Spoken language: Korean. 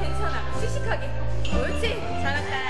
괜찮아. 씩씩하게 옳지. 잘한다.